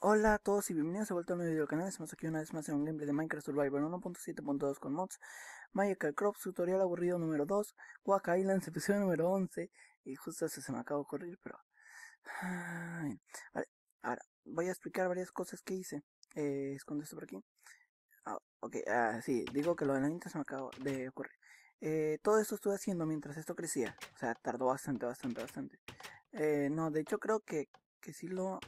Hola a todos y bienvenidos a vuelta a un nuevo video del canal. Estamos aquí una vez más en un gameplay de Minecraft Survivor 1.7.2 con mods. Magical Crops, tutorial aburrido número 2. Waka Islands, episodio número 11. Y justo eso se me acaba de ocurrir, pero... Ahora voy a explicar varias cosas que hice. Eh, escondo esto por aquí. Ah, ok, ah, sí, digo que lo de la se me acaba de ocurrir. Eh, todo esto estuve haciendo mientras esto crecía. O sea, tardó bastante, bastante, bastante. Eh, no, de hecho creo que, que sí lo...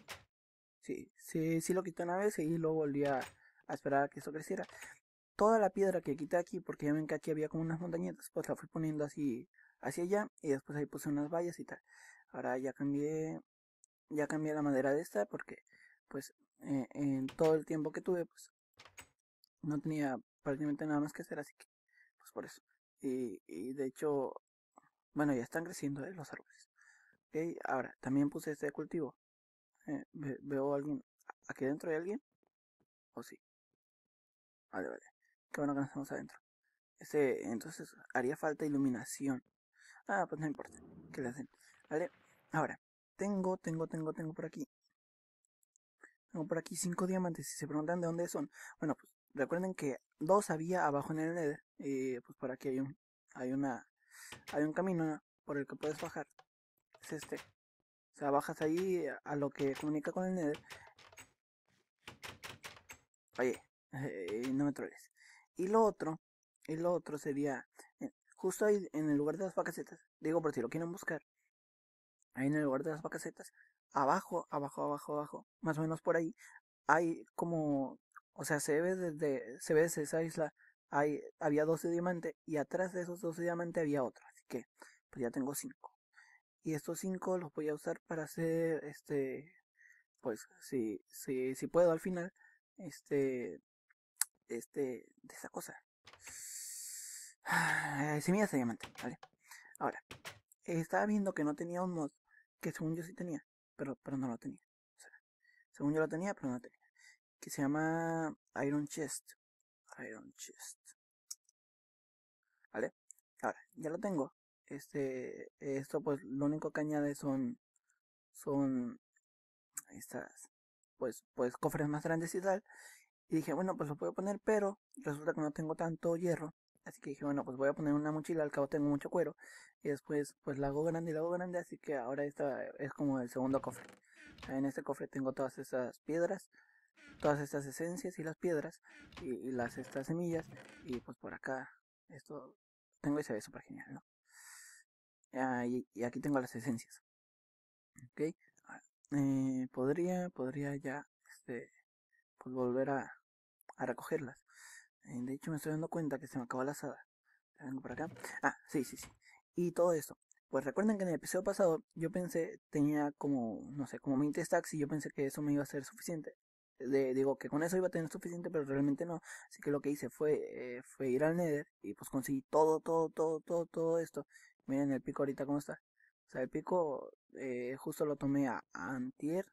Sí, sí, lo quité una vez y luego volví a, esperar a que eso creciera. Toda la piedra que quité aquí, porque ya ven que aquí había como unas montañitas, pues la fui poniendo así hacia allá y después ahí puse unas vallas y tal. Ahora ya cambié, ya cambié la madera de esta porque pues eh, en todo el tiempo que tuve pues no tenía prácticamente nada más que hacer, así que pues por eso. Y, de hecho, bueno, ya están creciendo eh, los árboles. Ok, ahora también puse este cultivo. Eh, ve- veo a alguien. ¿Aquí adentro hay alguien? ¿O sí? Vale, vale. Qué bueno que no estamos adentro. Este, entonces haría falta iluminación. Ah, pues no importa. ¿Qué le hacen? Vale. Ahora, tengo, tengo, tengo, tengo por aquí. Tengo por aquí cinco diamantes. Si se preguntan de dónde son. Bueno, pues recuerden que dos había abajo en el Nether. Y pues por aquí hay un, hay una, hay un camino por el que puedes bajar. Es este. Sea, bajas ahí a lo que comunica con el Nether. Oye, eh, no me troles. Y lo otro, y lo otro sería eh, justo ahí en el lugar de las vacacetas. Digo, por si lo quieren buscar. Ahí en el lugar de las vacacetas, abajo, abajo, abajo, abajo, más o menos por ahí, hay como, o sea, se ve desde, se ve desde esa isla, hay, había 12 diamantes y atrás de esos 12 diamantes había otro, así que, pues ya tengo 5. Y estos 5 los voy a usar para hacer, este, pues, si, si, si puedo al final, este, este, de esa cosa. Ah, Semillas de diamante, ¿vale? Ahora, estaba viendo que no tenía un mod, que según yo sí tenía, pero, pero no lo tenía. Según yo lo tenía, pero no lo tenía. Que se llama Iron Chest. Iron Chest. ¿Vale? Ahora, ya lo tengo. Este, esto pues lo único que añade son, son estas, pues, pues cofres más grandes y tal. Y dije, bueno, pues lo puedo poner, pero resulta que no tengo tanto hierro. Así que dije, bueno, pues voy a poner una mochila, al cabo tengo mucho cuero. Y después, pues la hago grande y la hago grande, así que ahora esta es como el segundo cofre. En este cofre tengo todas esas piedras, todas estas esencias y las piedras, y, y las estas semillas. Y pues por acá, esto tengo y se ve súper genial, ¿no? Ah, y, aquí tengo las esencias. Ok, ahora, eh, podría, podría ya, este, pues volver a, recogerlas. Eh, de hecho, me estoy dando cuenta que se me acabó la asada. Vengo acá. Ah, sí, sí, sí. Y todo esto. Pues recuerden que en el episodio pasado yo pensé, tenía como, no sé, como 20 stacks y yo pensé que eso me iba a ser suficiente. De, digo que con eso iba a tener suficiente, pero realmente no. Así que lo que hice fue, eh, fue ir al Nether y pues conseguí todo, todo, todo, todo, todo esto. Miren el pico ahorita cómo está. O sea, el pico eh, justo lo tomé a, antier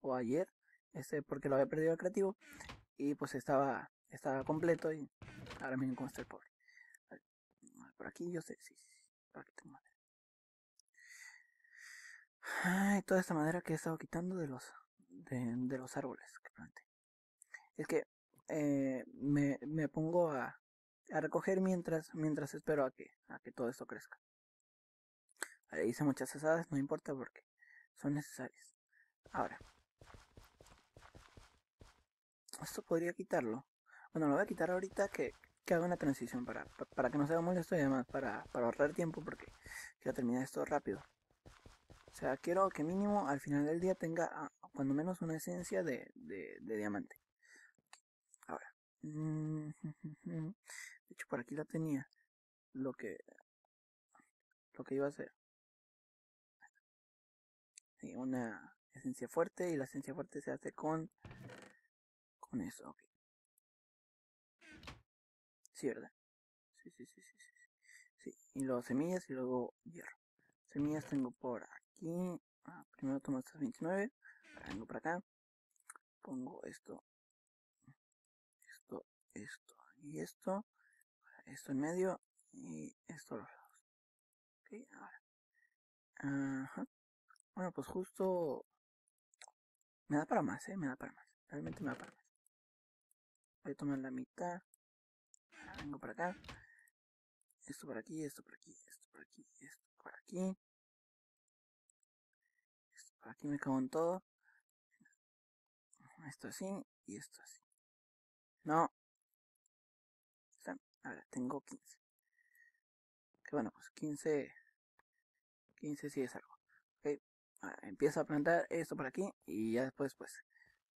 o ayer, este, porque lo había perdido el creativo y pues estaba, estaba completo y ahora miren cómo está el pobre. Por aquí yo sé, sí, sí, por aquí tengo madera. Ay, toda esta madera que he estado quitando de los, de, los árboles que planté. Es que eh, me, me pongo a, a recoger mientras, mientras espero a que, a que todo esto crezca. Hice muchas asadas, no importa porque son necesarias. Ahora, esto podría quitarlo. Bueno, lo voy a quitar ahorita que, que haga una transición para, pa- para que no sea molesto y además para, para ahorrar tiempo porque quiero terminar esto rápido. O sea, quiero que mínimo al final del día tenga ah, cuando menos una esencia de, de, de diamante. Ahora. mm, De hecho, por aquí la tenía. Lo que, lo que iba a hacer. Una esencia fuerte y la esencia fuerte se hace con, con eso. ok. Sí, ¿verdad? Sí, sí, sí, sí, sí. Sí, y luego semillas y luego hierro. Semillas tengo por aquí. Ah, primero tomo estas 29. Ahora vengo para acá. Pongo esto. Esto, esto y esto. Esto en medio. Y esto a los lados. Ok, ahora. Ajá. Bueno, pues justo Me da para más, eh, me da para más. Realmente me da para más. Voy a tomar la mitad. Vengo para acá. Esto por aquí, esto por aquí, esto por aquí, esto por aquí. Aquí me cago en todo. Esto así y esto así. No. Ahora tengo 15. Que bueno, pues 15. 15 sí es algo. Ok. empiezo a plantar esto por aquí y ya después pues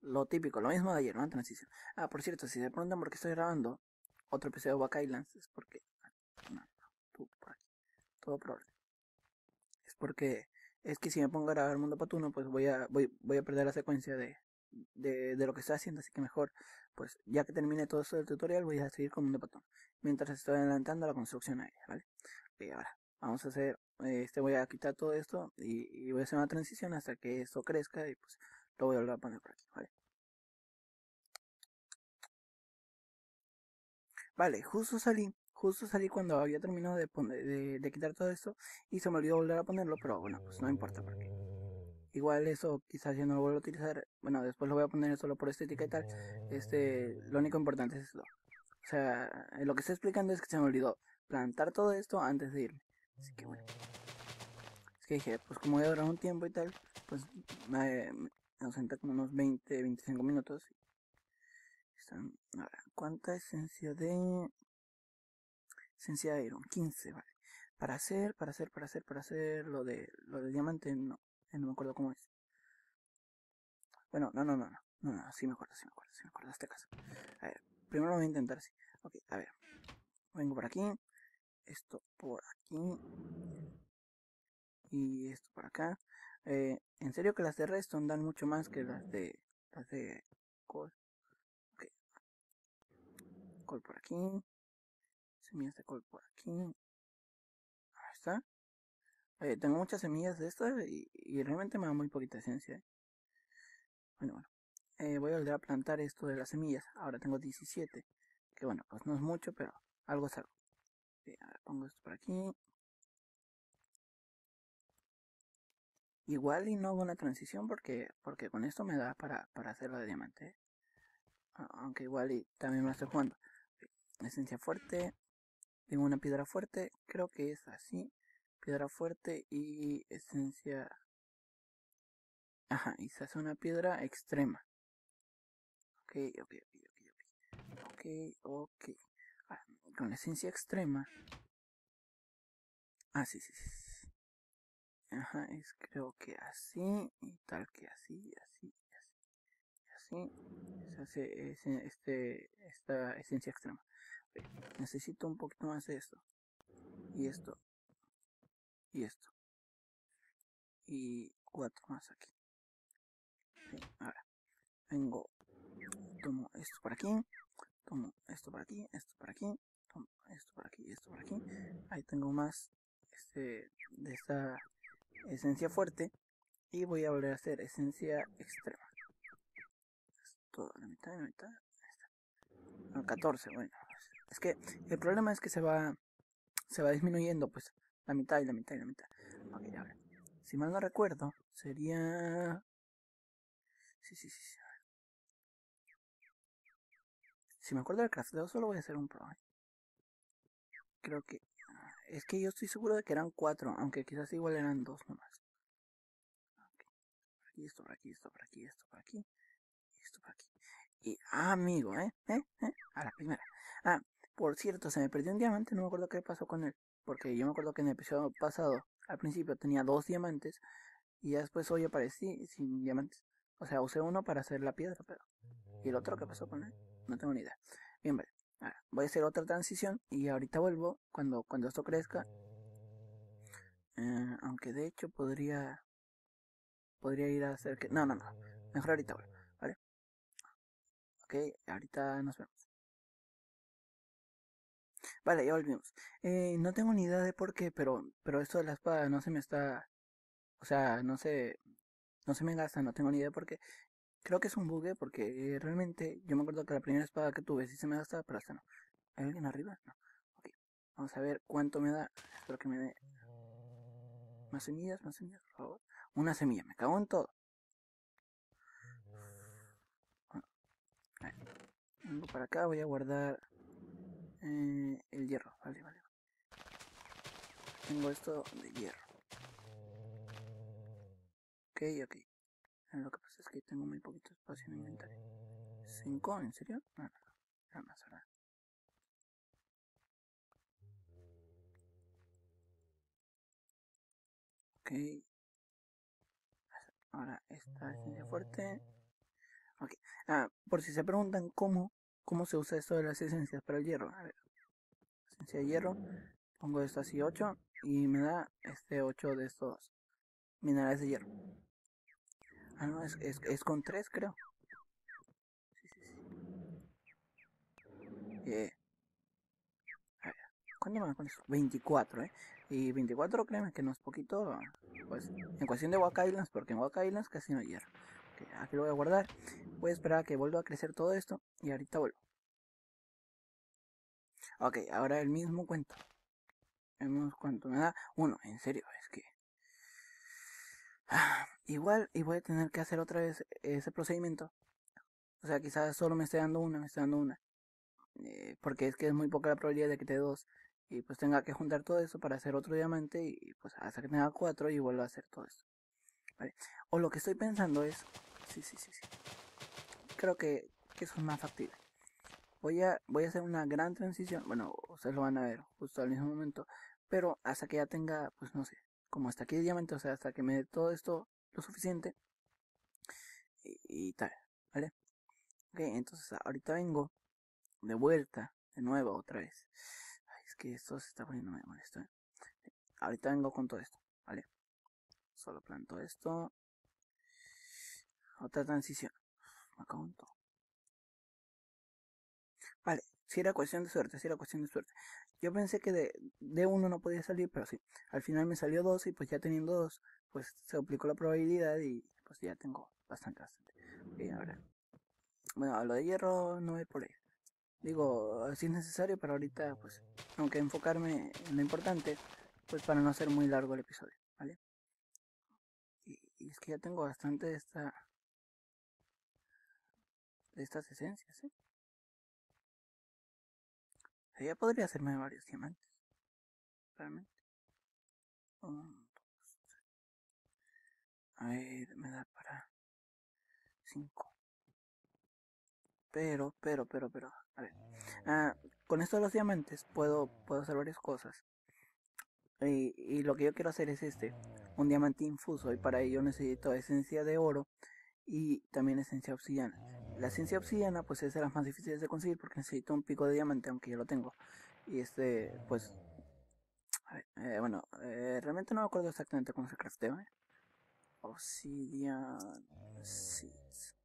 lo típico, lo mismo de ayer, ¿no? Transición. Ah, por cierto, si se preguntan por qué estoy grabando otro episodio de Wack es porque... No, tú por aquí. Todo problema. Es porque... Es que si me pongo a grabar Mundo Patuno, pues voy a, voy, voy a perder la secuencia de, de, lo que estoy haciendo, así que mejor, pues ya que termine todo esto del tutorial, voy a seguir con Mundo Patón. Mientras estoy adelantando la construcción aérea, ¿vale? Y ahora, vamos a hacer, este voy a quitar todo esto y, y voy a hacer una transición hasta que esto crezca y pues lo voy a volver a poner por aquí, ¿vale? Vale, justo salí, justo salí cuando había terminado de, poner, de, de, quitar todo esto y se me olvidó volver a ponerlo, pero bueno, pues no importa porque igual eso quizás ya no lo vuelvo a utilizar, bueno, después lo voy a poner solo por estética y tal, este, lo único importante es esto. O sea, lo que estoy explicando es que se me olvidó plantar todo esto antes de irme. Así que bueno. Es que dije, pues como voy a durar un tiempo y tal, pues me, ausenta como unos 20, 25 minutos. ¿cuánta esencia de... Esencia de Iron? 15, vale. Para hacer, para hacer, para hacer, para hacer lo de, lo de diamante, no, no me acuerdo cómo es. Bueno, no, no, no, no, no, no, sí me acuerdo, sí me acuerdo, sí me acuerdo este caso. A ver, primero voy a intentar así. Ok, a ver. Vengo por aquí, esto por aquí, y esto por acá. Eh, en serio que las de Redstone dan mucho más que las de las de Col. Okay. Col por aquí. Semillas de col por aquí. Está. Eh, tengo muchas semillas de estas y, y, realmente me da muy poquita esencia. ¿eh? Bueno, bueno. Eh, voy a volver a plantar esto de las semillas. Ahora tengo 17. Que bueno, pues no es mucho, pero algo es algo. pongo esto por aquí. Igual y no hago una transición porque, porque con esto me da para, para hacerlo de diamante. Aunque igual y también me estoy jugando. Esencia fuerte. Tengo una piedra fuerte. Creo que es así. Piedra fuerte y esencia... Ajá, y se hace una piedra extrema. Ok, ok, ok, ok, ok. Ok, ah, con esencia extrema. Ah, sí, sí, sí. Ajá, es creo que así y tal que así, así, así, así. Se hace ese, este, esta esencia extrema. Necesito un poquito más de esto. Y esto. Y esto. Y cuatro más aquí. ahora, vengo, tomo esto por aquí, tomo esto por aquí, esto por aquí, tomo esto por aquí, esto por aquí. Ahí tengo más este, de esta esencia fuerte y voy a volver a hacer esencia extrema. Esto, la mitad, la mitad. No, 14, bueno. Es que el problema es que se va se va disminuyendo pues la mitad y la mitad y la mitad. Ok, ahora. Si mal no recuerdo, sería... Sí, sí, sí. Si me acuerdo del crafteo, solo voy a hacer un pro. ¿eh? Creo que es que yo estoy seguro de que eran cuatro, aunque quizás igual eran dos nomás. Aquí, esto por aquí, esto por aquí, esto por aquí, esto por aquí. Y, ah, amigo, ¿eh? ¿eh? ¿eh? A la primera. Ah, por cierto, se me perdió un diamante, no me acuerdo qué pasó con él. Porque yo me acuerdo que en el episodio pasado, al principio tenía dos diamantes, y ya después hoy aparecí sin diamantes. O sea, usé uno para hacer la piedra, pero... ¿Y el otro qué pasó con él? No tengo ni idea. Bien, vale voy a hacer otra transición y ahorita vuelvo cuando, cuando esto crezca. Eh, aunque de hecho podría podría ir a hacer que no no no mejor ahorita vuelvo vale ok ahorita nos vemos Vale, ya volvimos. Eh, no tengo ni idea de por qué, pero, pero esto de la espada no se me está... O sea, no se... No se me gasta, no tengo ni idea de por qué. Creo que es un bugue porque eh, realmente yo me acuerdo que la primera espada que tuve sí se me gastaba, pero hasta no. ¿Hay alguien arriba? No. Ok. Vamos a ver cuánto me da. Espero que me dé... Más semillas, más semillas, por favor. Una semilla, me cago en todo. Vengo para acá, voy a guardar eh, el hierro. Vale, vale. Tengo esto de hierro. Ok, ok. Lo que pasa es que tengo muy poquito espacio en inventario. ¿Cinco? ¿En serio? No, no, no. más, ahora. Ok. Ahora esta esencia fuerte. Ok. Ah, por si se preguntan cómo, cómo se usa esto de las esencias para el hierro. Esencia de hierro. Pongo esto así 8 y me da este 8 de estos minerales de hierro. Ah, no, es, es, con 3 creo. Sí, sí, sí. ¿cuánto da con eso? 24, ¿eh? Y 24, créeme que no es poquito. Pues en cuestión de Waka Islands, porque en Waka Islands casi no hay hierro. Aquí lo voy a guardar. Voy a esperar a que vuelva a crecer todo esto. Y ahorita vuelvo. Ok, ahora el mismo cuento. Vemos cuánto me da. Uno, en serio, es que. Ah, igual, y voy a tener que hacer otra vez ese procedimiento. O sea, quizás solo me esté dando una, me esté dando una. Eh, porque es que es muy poca la probabilidad de que te dé dos. Y pues tenga que juntar todo eso para hacer otro diamante. Y pues hasta que tenga cuatro y vuelva a hacer todo. ¿Vale? O lo que estoy pensando es. Sí, sí, sí, sí. Creo que, que eso es más factible. Voy a, voy a hacer una gran transición. Bueno, ustedes lo van a ver justo al mismo momento. Pero hasta que ya tenga, pues no sé, como hasta aquí de diamante, o sea, hasta que me dé todo esto lo suficiente. Y, tal, ¿vale? Ok, entonces ahorita vengo de vuelta, de nuevo, otra vez. Es que esto se está poniendo muy molesto, ¿eh? Ahorita vengo con todo esto, ¿vale? Solo planto esto. Otra transición. Me todo. Vale, si era cuestión de suerte, si era cuestión de suerte. Yo pensé que de, de uno no podía salir, pero sí. Al final me salió dos y pues ya teniendo dos, pues se aplicó la probabilidad y pues ya tengo bastante, bastante. Ahora. Bueno, lo de hierro no voy por ahí. Digo, si es necesario, pero ahorita pues, aunque enfocarme en lo importante, pues para no hacer muy largo el episodio, ¿vale? Y, y es que ya tengo bastante esta... de estas esencias, ¿eh? Ella podría hacerme varios diamantes. Realmente. A ver, me da para cinco. Pero, pero, pero, pero. A ver. Ah, con esto de los diamantes puedo, puedo hacer varias cosas. Y lo que yo quiero hacer es este. Un diamante infuso. Y para ello necesito esencia de oro. Y también esencia obsidiana. La ciencia obsidiana pues es de las más difíciles de conseguir porque necesito un pico de diamante, aunque yo lo tengo. Y este, pues, eh, bueno, eh, realmente no me acuerdo exactamente cómo se craftea. ¿eh? Obsidian Seeds.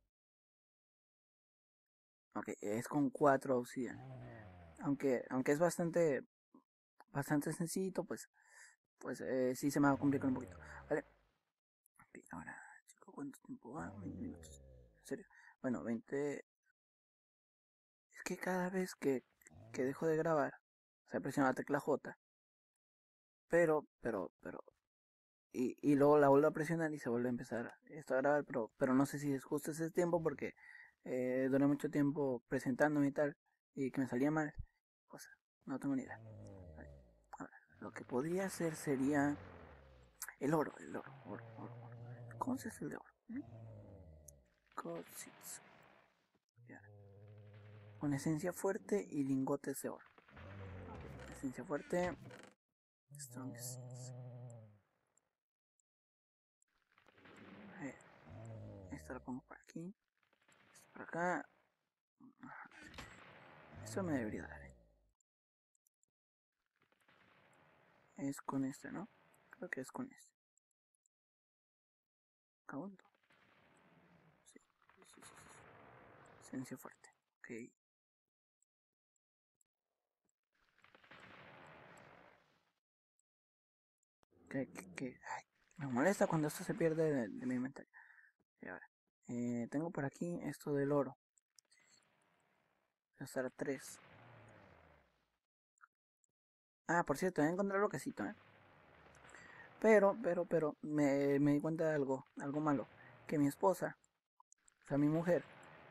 Ok, es con cuatro obsidian. Aunque, aunque es bastante, bastante sencillito, pues, pues eh, sí se me va a complicar un poquito. Vale. ahora, chico, ¿cuánto tiempo va? 20 minutos. ¿En serio? Bueno, 20... Es que cada vez que, que dejo de grabar, se presiona la tecla J. Pero, pero, pero... Y, y luego la vuelvo a presionar y se vuelve a empezar esto a grabar, pero, pero no sé si es justo ese tiempo porque eh, duré mucho tiempo presentándome y tal, y que me salía mal. Pues no tengo ni idea. lo que podría hacer sería el oro, el oro, oro, oro, oro. ¿Cómo se hace el de oro? Con esencia fuerte y lingotes de oro. Esencia fuerte. Strong Esto lo pongo por aquí. Esto por acá. Eso me debería dar. ¿eh? Es con este, ¿no? Creo que es con este. Cabundo. Esencia fuerte. Ok. Que, que, me molesta cuando esto se pierde de, mi inventario. Eh, tengo por aquí esto del oro. Voy a usar 3. Ah, por cierto, voy a encontrar lo quesito, ¿eh? Pero, pero, pero, me, me di cuenta de algo, algo malo. Que mi esposa, o sea, mi mujer,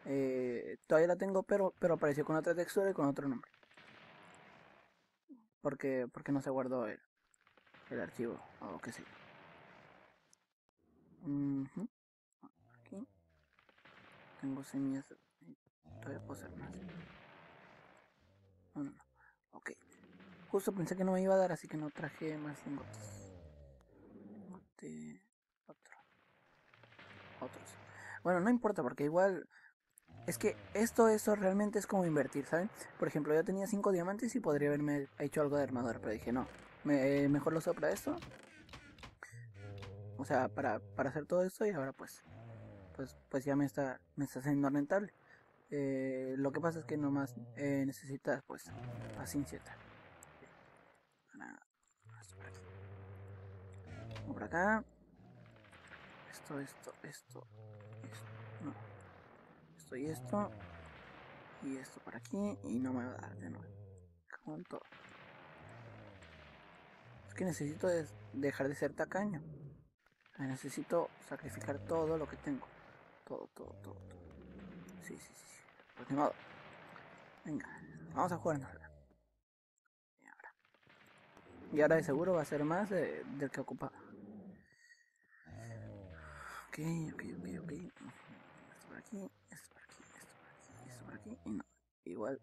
Eh, todavía la tengo, pero, pero apareció con otra textura y con otro nombre. Porque, porque no se guardó el, el archivo o qué sé. Aquí tengo semillas. Todavía puedo hacer más. No. Ok. Justo pensé que no me iba a dar, así que no traje más lingotes. Lingote. Otro. Otros. Bueno, no importa porque igual es que esto, esto realmente es como invertir, ¿saben? Por ejemplo, yo tenía 5 diamantes y podría haberme hecho algo de armadura, pero dije no, me, mejor lo uso para esto. O sea, para, para hacer todo esto y ahora pues, pues, pues ya me está, me está haciendo rentable. Eh, lo que pasa es que nomás eh, necesitas pues paciencia. Por acá. Esto, esto, esto, y esto. Y esto por aquí. Y no me va a dar de nuevo. Junto. Es que necesito dejar de ser tacaño. Necesito sacrificar todo lo que tengo. Todo, todo, todo, todo. Sí, sí, sí. Pues ni modo. Venga, vamos a jugar. Y ahora. Y ahora de seguro va a ser más del que ocupaba. Ok, ok, ok, ok. Esto por aquí, esto y no, igual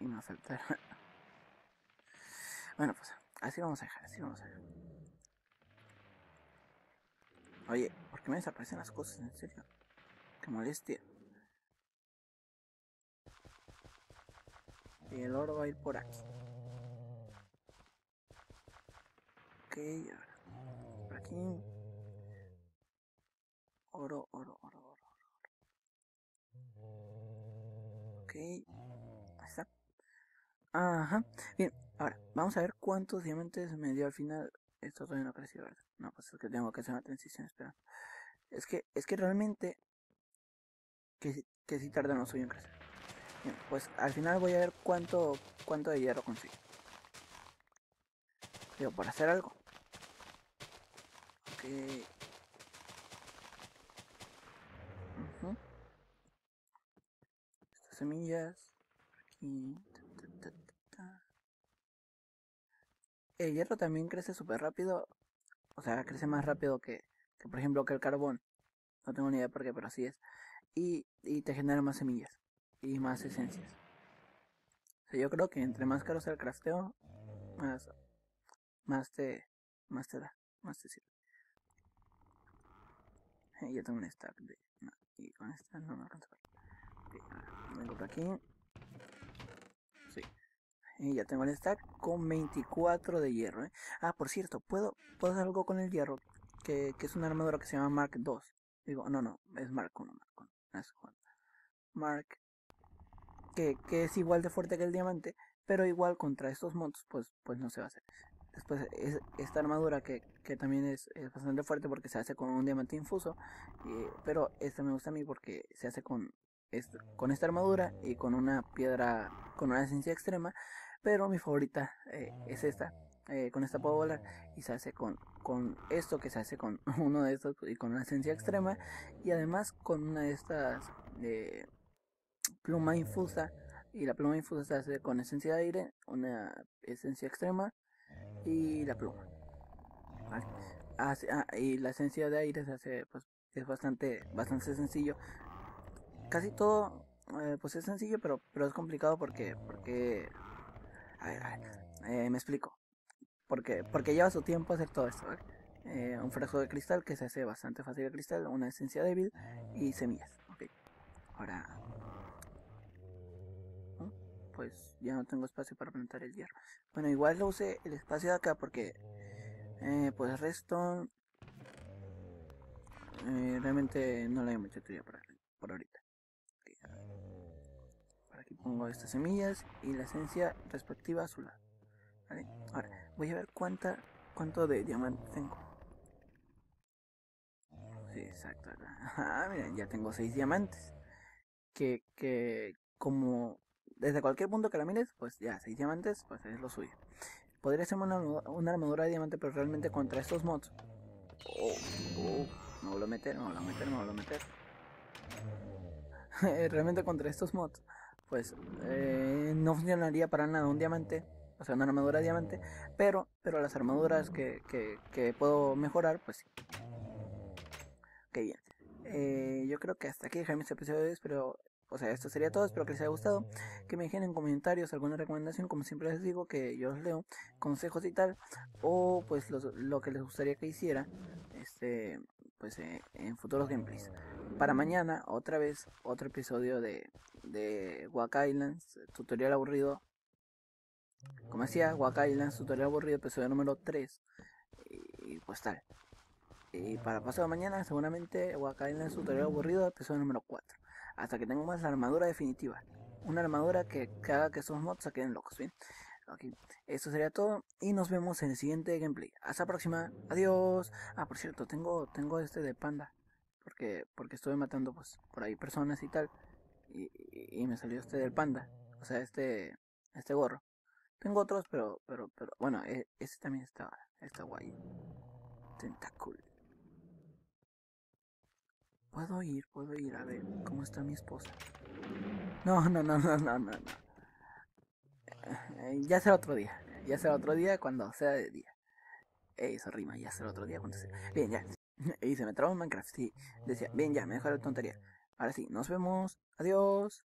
y no saltar. bueno, pues así vamos a dejar, así vamos a dejar. Oye, ¿por qué me desaparecen las cosas? En serio. Qué molestia. Y el oro va a ir por aquí. Ok, ahora. Por aquí. Oro, oro, oro. Ahí está. Ajá. Bien, ahora, vamos a ver cuántos diamantes me dio al final. Esto todavía no apareció, ¿verdad? No, pues es que tengo que hacer una transición, espera. Es que, es que realmente, que, que si tarda no soy en crecer. Bien, pues al final voy a ver cuánto, cuánto de hierro consigo. Digo, por hacer algo. Ok. Semillas. El hierro también crece súper rápido. O sea, crece más rápido que, por ejemplo, que el carbón. No tengo ni idea por qué, pero así es. Y, te genera más semillas. Y más esencias. Yo creo que entre más caro sea el crafteo, más, más te, más te da, más te sirve. ya tengo un stack de, y con esta no me alcanza vengo por aquí. Sí. Y ya tengo el stack con 24 de hierro. ¿eh? Ah, por cierto, puedo, puedo hacer algo con el hierro. Que, es una armadura que se llama Mark 2. Digo, no, no, es Mark 1. Mark 1. Es Mark. Que, que es igual de fuerte que el diamante. Pero igual contra estos mods, pues, pues no se va a hacer. Después es esta armadura que, que también es, es, bastante fuerte porque se hace con un diamante infuso. pero esta me gusta a mí porque se hace con con esta armadura y con una piedra con una esencia extrema. Pero mi favorita eh, es esta. Eh, con esta puedo volar y se hace con, con esto que se hace con uno de estos y con una esencia extrema. Y además con una de estas de pluma infusa. Y la pluma infusa se hace con esencia de aire, una esencia extrema y la pluma. Ah, y la esencia de aire se hace pues es bastante bastante sencillo casi todo eh, pues es sencillo, pero, pero es complicado porque, porque, a ver, eh, me explico, porque, porque lleva su tiempo hacer todo esto, eh, un frasco de cristal que se hace bastante fácil de cristal, una esencia débil y semillas, ok, ahora, pues ya no tengo espacio para plantar el hierro, bueno, igual lo usé el espacio de acá porque, pues resto, realmente no le hay mucha utilidad por, por ahorita pongo estas semillas y la esencia respectiva azul. Ahora, voy a ver cuánta, cuánto de diamante tengo. Sí, exacto. Ah, miren, ya tengo 6 diamantes. Que, que como desde cualquier punto que la mires, pues ya 6 diamantes, pues es lo suyo. Podría ser una, una armadura de diamante, pero realmente contra estos mods. Oh, oh, no lo meter, no lo meter, no lo meter. realmente contra estos mods, pues eh, no funcionaría para nada un diamante, o sea, una armadura de diamante, pero, pero las armaduras que, que, puedo mejorar, pues sí. Ok, bien. Eh, yo creo que hasta aquí dejaré este episodio, espero o sea, esto sería todo, espero que les haya gustado, que me dejen en comentarios alguna recomendación, como siempre les digo, que yo os leo, consejos y tal, o pues lo que les gustaría que hiciera, este, pues eh, en futuros gameplays. Para mañana, otra vez, otro episodio de, de Wack Islands, tutorial aburrido. Como decía, Wack Islands, tutorial aburrido, episodio número 3. Y, pues tal. Y para pasado mañana, seguramente Wack Islands, tutorial aburrido, episodio número 4 hasta que tengamos la armadura definitiva. Una armadura que, haga que esos mods se queden locos, ¿bien? Ok, esto sería todo y nos vemos en el siguiente gameplay. Hasta la próxima, adiós. Ah, por cierto, tengo, tengo este de panda. Porque, porque estuve matando pues por ahí personas y tal. Y, me salió este del panda. O sea, este, este gorro. Tengo otros, pero, pero, pero, bueno, e, este también está, está guay. Tentacle. Puedo ir, puedo ir a ver cómo está mi esposa. No, no, no, no, no, no, no. Eh, ya será otro día. Ya será otro día cuando sea de día. Eso rima, ya será otro día cuando sea. Bien, ya. Y se me trabó en Minecraft, sí. Decía, bien, ya, me dejó la tontería. Ahora sí, nos vemos. Adiós.